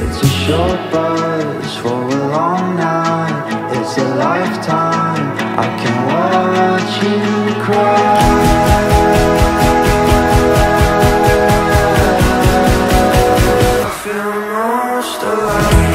It's a short buzz for a long night. It's a lifetime. I can watch you cry. I feel most alive.